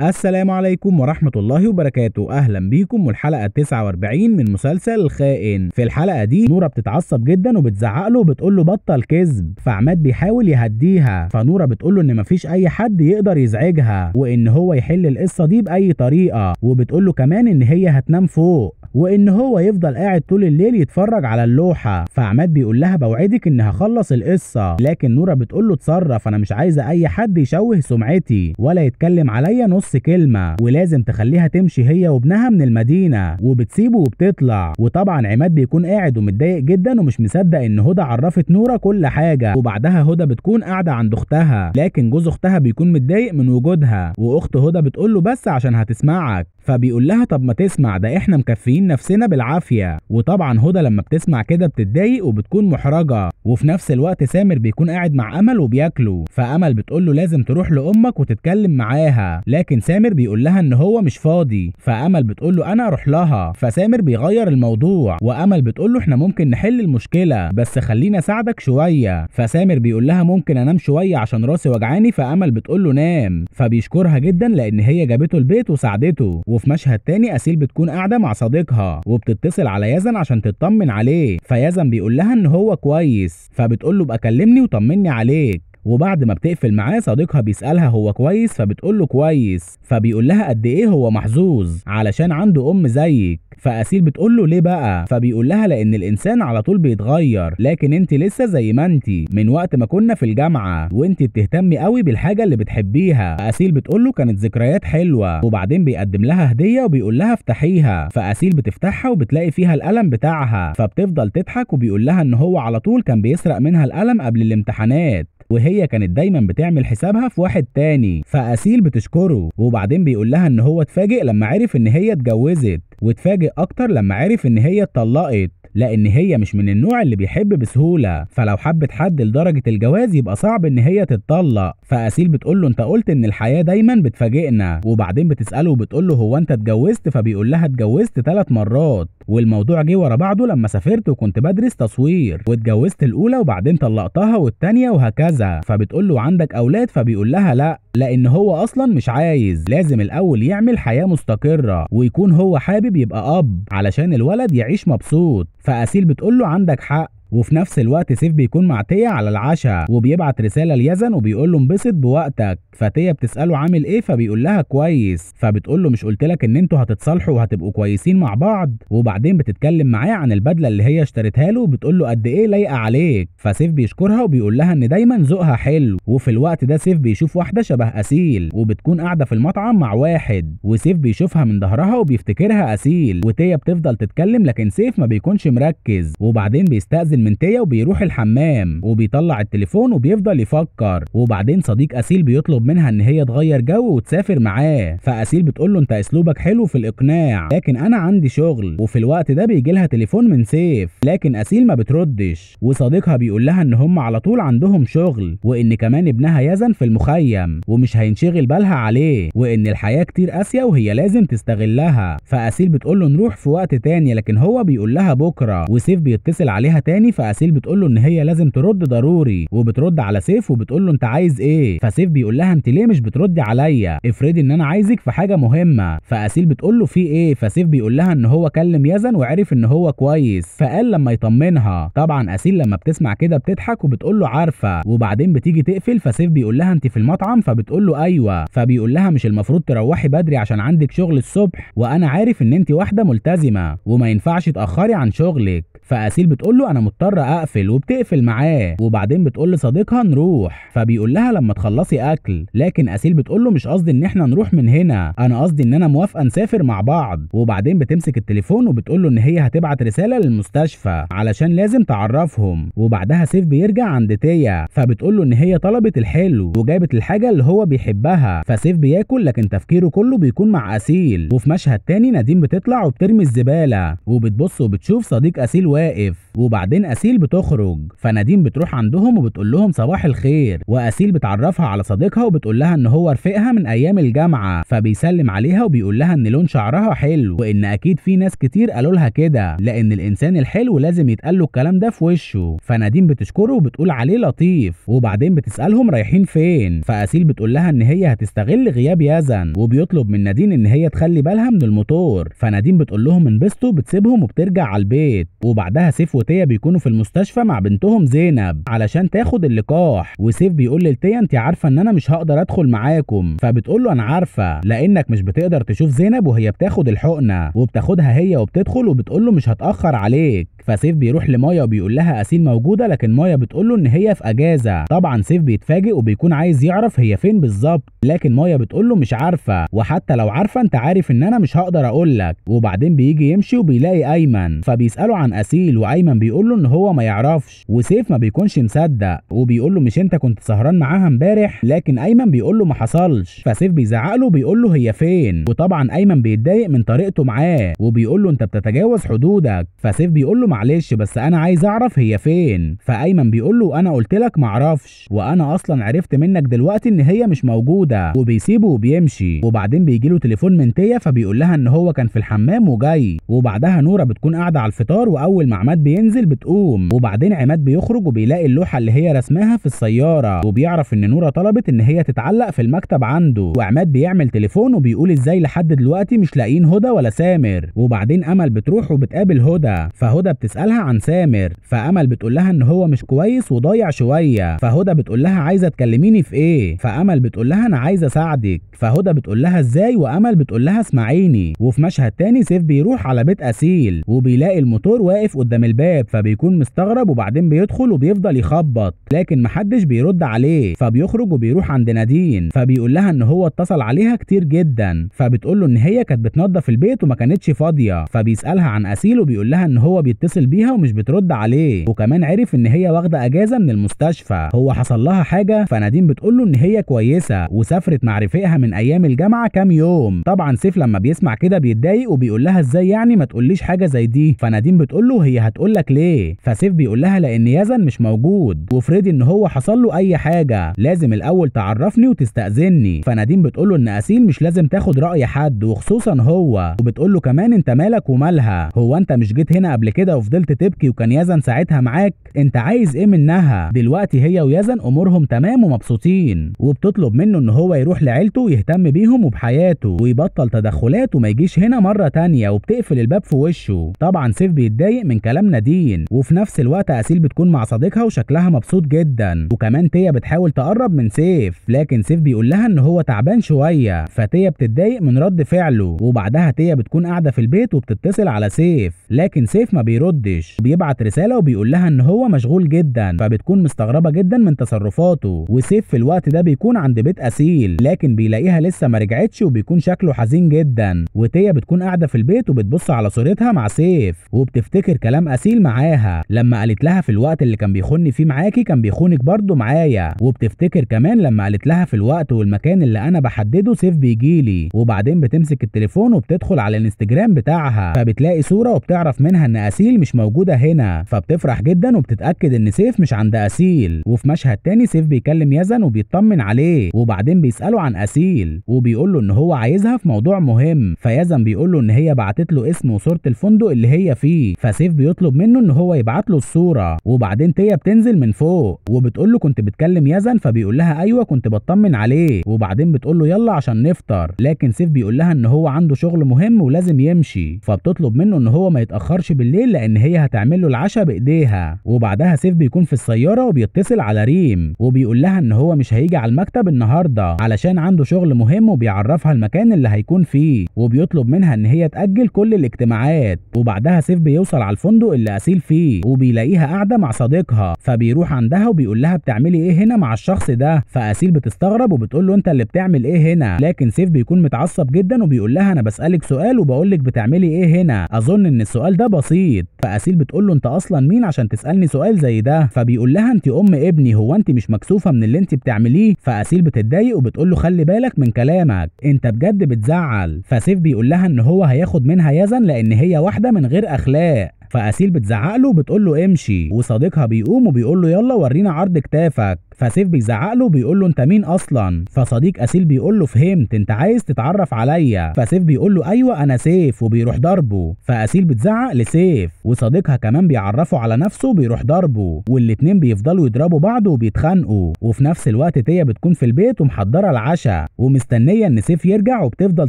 السلام عليكم ورحمة الله وبركاته. أهلا بيكم والحلقة 49 من مسلسل الخائن في الحلقة دي نورة بتتعصب جدا وبتزعق له وبتقول له بطل كذب فعماد بيحاول يهديها فنورة بتقول له إن مفيش أي حد يقدر يزعجها وإن هو يحل القصة دي بأي طريقة وبتقول له كمان إن هي هتنام فوق. وإن هو يفضل قاعد طول الليل يتفرج على اللوحة. فعماد بيقول لها بوعدك اني هخلص القصة. لكن نورة بتقول له اتصرف أنا مش عايزة أي حد يشوه سمعتي ولا يتكلم عليا نص كلمة. ولازم تخليها تمشي هي وابنها من المدينة. وبتسيبه وبتطلع. وطبعا عماد بيكون قاعد ومتضايق جدا ومش مصدق إن هدى عرفت نورة كل حاجة. وبعدها هدى بتكون قاعدة عند أختها. لكن جوز أختها بيكون متضايق من وجودها. وأخت هدى بتقول له بس عشان هتسمعك. فبيقول لها طب ما تسمع ده إحنا مكفيين نفسنا بالعافية. وطبعا هدى لما بتسمع كده بتتضايق وبتكون محرجة. وفي نفس الوقت سامر بيكون قاعد مع أمل وبياكلوا فأمل بتقول له لازم تروح لأمك وتتكلم معاها. لكن سامر بيقول لها إن هو مش فاضي. فأمل بتقول له أنا أروح لها. فسامر بيغير الموضوع. وأمل بتقول له إحنا ممكن نحل المشكلة. بس خليني أساعدك شوية. فسامر بيقول لها ممكن أنام شوية عشان راسي وجعاني. فأمل بتقول له نام. فبيشكرها جدا لأن هي جابته البيت وساعدته. وفي مشهد تاني أسيل بتكون قاعدة مع صديقها. وبتتصل على يزن عشان تطمن عليه فيزن بيقول لها إن هو كويس فبتقول له بقى كلمني وطمني عليك. وبعد ما بتقفل معاه صديقها بيسألها هو كويس؟ فبتقول له كويس. فبيقول لها قد إيه هو محظوظ علشان عنده أم زيك. فأسيل بتقول له ليه بقى؟ فبيقول لها لأن الإنسان على طول بيتغير. لكن أنت لسه زي ما أنت من وقت ما كنا في الجامعة. وأنت بتهتمي قوي بالحاجة اللي بتحبيها. اسيل بتقول له كانت ذكريات حلوة. وبعدين بيقدم لها هدية وبيقول لها افتحيها. فأسيل بتفتحها وبتلاقي فيها القلم بتاعها. فبتفضل تضحك وبيقول لها إن هو على طول كان بيسرق منها القلم قبل الامتحانات. وهي كانت دايما بتعمل حسابها في واحد تاني. فأسيل بتشكره وبعدين بيقول لها إن هو اتفاجئ لما عرف إن هي اتجوزت واتفاجئ أكتر لما عرف إن هي اتطلقت. لأن هي مش من النوع اللي بيحب بسهولة. فلو حبت حد لدرجة الجواز يبقى صعب إن هي تتطلق. فأسيل بتقول له أنت قلت إن الحياة دايما بتفاجئنا. وبعدين بتسأله وبتقول له هو أنت اتجوزت؟ فبيقول لها اتجوزت ثلاث مرات. والموضوع جه ورا بعضه لما سافرت وكنت بدرس تصوير. واتجوزت الأولى وبعدين طلقتها والتانية وهكذا. فبتقول له عندك أولاد؟ فبيقول لها لأ. لأن هو أصلا مش عايز لازم الأول يعمل حياة مستقرة ويكون هو حابب يبقى أب علشان الولد يعيش مبسوط. فأسيل بتقول له عندك حق وفي نفس الوقت سيف بيكون مع تيا على العشاء وبيبعت رسالة ليزن وبيقول له انبسط بوقتك. فتيا بتسأله عامل إيه؟ فبيقول لها كويس. فبتقول له مش قلت لك ان أنتوا هتتصالحوا وهتبقوا كويسين مع بعض؟ وبعدين بتتكلم معاه عن البدلة اللي هي اشترتها له وبتقول له قد إيه لايقة عليك. فسيف بيشكرها وبيقول لها ان دايما ذوقها حلو. وفي الوقت ده سيف بيشوف واحدة شبه أسيل وبتكون قاعدة في المطعم مع واحد. وسيف بيشوفها من ظهرها وبيفتكرها أسيل. وتيا بتفضل تتكلم لكن سيف ما بيكونش مركز. وبعدين بيستأذن من تيا وبيروح الحمام وبيطلع التليفون وبيفضل يفكر. وبعدين صديق أسيل بيطلب منها إن هي تغير جو وتسافر معاه. فأسيل بتقول له أنت أسلوبك حلو في الإقناع لكن أنا عندي شغل. وفي الوقت ده بيجي لها تليفون من سيف لكن أسيل ما بتردش. وصديقها بيقول لها إن هم على طول عندهم شغل وإن كمان ابنها يزن في المخيم ومش هينشغل بالها عليه وإن الحياة كتير قاسية وهي لازم تستغلها. فأسيل بتقول له نروح في وقت تاني لكن هو بيقول لها بكرة. وسيف بيتصل عليها تاني فاسيل بتقول له إن هي لازم ترد ضروري وبترد على سيف وبتقول له أنت عايز إيه؟ فسيف بيقول لها أنت ليه مش بتردي عليا؟ افرضي إن أنا عايزك في حاجة مهمة. فاسيل بتقول له في إيه؟ فسيف بيقول لها إن هو كلم يزن وعرف إن هو كويس. فقال لما يطمنها. طبعا اسيل لما بتسمع كده بتضحك وبتقول له عارفة. وبعدين بتيجي تقفل فسيف بيقول لها أنت في المطعم؟ فبتقول له أيوه. فبيقول لها مش المفروض تروحي بدري عشان عندك شغل الصبح. وأنا عارف إن أنت واحدة ملتزمة. وما ينفعش تأخري عن شغلك. فأسيل بتقول له أنا مضطره أقفل وبتقفل معاه وبعدين بتقول لصديقها نروح فبيقول لها لما تخلصي أكل لكن أسيل بتقول له مش قصدي إن إحنا نروح من هنا أنا قصدي إن أنا موافقة نسافر مع بعض. وبعدين بتمسك التليفون وبتقول له إن هي هتبعت رسالة للمستشفى علشان لازم تعرفهم. وبعدها سيف بيرجع عند تيا فبتقول له إن هي طلبت الحلو وجابت الحاجة اللي هو بيحبها. فسيف بياكل لكن تفكيره كله بيكون مع أسيل. وفي مشهد تاني نادين بتطلع وبترمي الزبالة. وبتبص وبتشوف صديق أسيل واقف وبعدين أسيل بتخرج. فنادين بتروح عندهم وبتقول لهم صباح الخير وأسيل بتعرفها على صديقها وبتقول لها إن هو رفيقها من أيام الجامعة. فبيسلم عليها وبيقول لها إن لون شعرها حلو وإن أكيد في ناس كتير قالوا لها كده لأن الإنسان الحلو لازم يتقال له الكلام ده في وشه. فنادين بتشكره وبتقول عليه لطيف وبعدين بتسألهم رايحين فين. فأسيل بتقول لها إن هي هتستغل غياب يزن وبيطلب من نادين إن هي تخلي بالها من الموتور. فنادين بتقول لهم انبسطوا بتسيبهم وبترجع على البيت. وبعدها سيف وتيا بيكونوا في المستشفى مع بنتهم زينب علشان تاخد اللقاح. وسيف بيقول لتيا انت عارفة ان أنا مش هقدر ادخل معاكم. فبتقول له أنا عارفة لأنك مش بتقدر تشوف زينب وهي بتاخد الحقنة وبتاخدها هي وبتدخل وبتقول له مش هتأخر عليك. فسيف بيروح لمايا وبيقول لها أسيل موجودة لكن مايا بتقول له إن هي في أجازة. طبعا سيف بيتفاجئ وبيكون عايز يعرف هي فين بالظبط لكن مايا بتقول له مش عارفة. وحتى لو عارفة أنت عارف إن أنا مش هقدر أقول لك. وبعدين بيجي يمشي وبيلاقي أيمن. فبيساله عن أسيل وأيمن بيقول له إن هو ما يعرفش. وسيف ما بيكونش مصدق وبيقول له مش أنت كنت سهران معاها امبارح؟ لكن أيمن بيقول له ما حصلش. فسيف بيزعق له بيقول له هي فين؟ وطبعا أيمن بيتضايق من طريقته معاه وبيقول له أنت بتتجاوز حدودك. فسيف بيقول له معلش بس أنا عايز أعرف هي فين. فأيمن بيقول له أنا قلت لك معرفش وأنا أصلا عرفت منك دلوقتي إن هي مش موجودة. وبيسيبه وبيمشي. وبعدين بيجي له تليفون من تيا فبيقول لها إن هو كان في الحمام وجاي. وبعدها نورة بتكون قاعدة على الفطار وأول ما عماد بينزل بتقوم. وبعدين عماد بيخرج وبيلاقي اللوحة اللي هي رسماها في السيارة. وبيعرف إن نورة طلبت إن هي تتعلق في المكتب عنده. وعماد بيعمل تليفون وبيقول إزاي لحد دلوقتي مش لاقيين هدى ولا سامر. وبعدين أمل بتروح وبتقابل هدى. فهدى بتسألها عن سامر فأمل بتقول لها إن هو مش كويس وضايع شوية. فهدى بتقول لها عايزة تكلميني في إيه؟ فأمل بتقول لها أنا عايزة أساعدك. فهدى بتقول لها إزاي؟ وأمل بتقول لها اسمعيني. وفي مشهد تاني سيف بيروح على بيت أسيل وبيلاقي الموتور واقف قدام الباب فبيكون مستغرب وبعدين بيدخل وبيفضل يخبط. لكن محدش بيرد عليه فبيخرج وبيروح عند نادين. فبيقول لها إن هو اتصل عليها كتير جدا. فبتقول له إن هي كانت بتنظف البيت وما كانتش فاضية. فبيسألها عن أسيل وبيقول لها إن هو بيتصل بيها ومش بترد عليه. وكمان عرف إن هي واخدة أجازة من المستشفى. هو حصل لها حاجة فنادين بتقول له إن هي كويسة وسافرت مع رفيقها من أيام الجامعة كام يوم. طبعا سيف لما بيسمع كده بيتضايق وبيقول لها إزاي يعني ما تقوليش حاجة زي دي. فنادين بتقول له هي هتقول لك ليه؟ فسيف بيقول لها لأن يزن مش موجود. وفريدي إن هو حصل له أي حاجة. لازم الأول تعرفني وتستأذني. فنادين بتقول له إن أسيل مش لازم تاخد رأي حد وخصوصا هو. وبتقول له كمان إنت مالك ومالها. هو أنت مش جيت هنا قبل كده وفضلت تبكي وكان يزن ساعتها معاك. انت عايز إيه منها؟ دلوقتي هي ويزن أمورهم تمام ومبسوطين. وبتطلب منه إن هو يروح لعيلته ويهتم بيهم وبحياته ويبطل تدخلات وما يجيش هنا مرة تانية وبتقفل الباب في وشه. طبعا سيف بيتضايق من كلام نادين. وفي نفس الوقت أسيل بتكون مع صديقها وشكلها مبسوط جدا. وكمان تيا بتحاول تقرب من سيف لكن سيف بيقول لها إن هو تعبان شوية. فتيا بتتضايق من رد فعله. وبعدها تيا بتكون قاعدة في البيت وبتتصل على سيف. لكن سيف ما بيردش وبيبعت رسالة وبيقول لها إن هو مشغول جدا فبتكون مستغربة جدا من تصرفاته. وسيف في الوقت ده بيكون عند بيت أسيل لكن بيلاقيها لسه ما رجعتش وبيكون شكله حزين جدا. وتيا بتكون قاعدة في البيت وبتبص على صورتها مع سيف وبتفتكر كلام أسيل معاها. لما قالت لها في الوقت اللي كان بيخوني فيه معاكي كان بيخونك برضه معايا. وبتفتكر كمان لما قالت لها في الوقت والمكان اللي أنا بحدده سيف بيجيلي. وبعدين بتمسك التليفون وبتدخل على الإنستجرام بتاعها فبتلاقي صورة وبتعرف منها إن أسيل مش موجودة هنا فبتفرح جدا وبتتأكد إن سيف مش عند أسيل. وفي مشهد تاني سيف بيكلم يزن وبيطمن عليه وبعدين بيسأله عن أسيل وبيقول له إن هو عايزها في موضوع مهم. فيزن بيقول له إن هي بعتت له اسم وصورة الفندق اللي هي فيه. فسيف بيطلب منه إن هو يبعت له الصورة. وبعدين تيا بتنزل من فوق وبتقول له كنت بتكلم يزن فبيقول لها أيوه كنت بطمن عليه. وبعدين بتقول له يلا عشان نفطر. لكن سيف بيقول لها إن هو عنده شغل مهم ولازم يمشي. فبتطلب منه إن هو ما يتأخرش بالليل لأن هي هتعمل له العشاء بإيديها وبعدها سيف بيكون في السيارة وبيتصل على ريم وبيقول لها إن هو مش هيجي على المكتب النهارده علشان عنده شغل مهم وبيعرفها المكان اللي هيكون فيه وبيطلب منها إن هي تأجل كل الاجتماعات وبعدها سيف بيوصل على الفندق اللي أسيل فيه وبيلاقيها قاعدة مع صديقها فبيروح عندها وبيقول لها بتعملي إيه هنا مع الشخص ده؟ فأسيل بتستغرب وبتقول له أنت اللي بتعمل إيه هنا؟ لكن سيف بيكون متعصب جدا وبيقول لها أنا بسألك سؤال وبقول لك بتعملي إيه هنا؟ أظن إن السؤال ده بسيط. فأسيل بتقول له أنت أصلا مين عشان تسألني سؤال زي ده؟ فبيقول لها أنت أم ابني هو أنت مش مكسوفة من اللي أنت بتعمليه؟ فأسيل بتتضايق وبتقول له خلي بالك من كلامك أنت بجد بتزعل. فسيف بيقول لها إن هو هياخد منها يزن لأن هي واحدة من غير أخلاق. فأسيل بتزعق له وبتقول له امشي. وصديقها بيقوم وبيقول له يلا ورينا عرض كتافك. فسيف بيزعق له بيقول له انت مين أصلا؟ فصديق أسيل بيقول له فهمت انت عايز تتعرف عليا. فسيف بيقول له أيوه أنا سيف وبيروح ضربه. فأسيل بتزعق لسيف وصديقها كمان بيعرفه على نفسه بيروح ضربه. والاتنين بيفضلوا يضربوا بعض وبيتخانقوا. وفي نفس الوقت تيا بتكون في البيت ومحضرة العشاء ومستنية إن سيف يرجع وبتفضل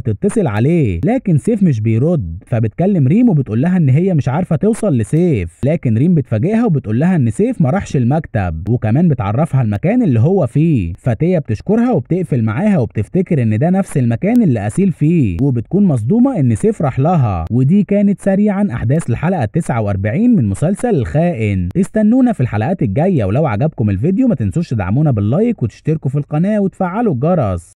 تتصل عليه. لكن سيف مش بيرد فبتكلم ريم وبتقول لها إن هي مش عارفة توصل لسيف. لكن ريم بتفاجئها وبتقول لها إن سيف ما راحش المكتب وكمان بتعرفها المكان اللي هو فيه. فتيا بتشكرها وبتقفل معاها وبتفتكر إن ده نفس المكان اللي أسيل فيه. وبتكون مصدومة إن سيف راح لها. ودي كانت سريعا أحداث الحلقة 49 من مسلسل الخائن. استنونا في الحلقات الجاية ولو عجبكم الفيديو ما تنسوش تدعمونا باللايك وتشتركوا في القناة وتفعلوا الجرس.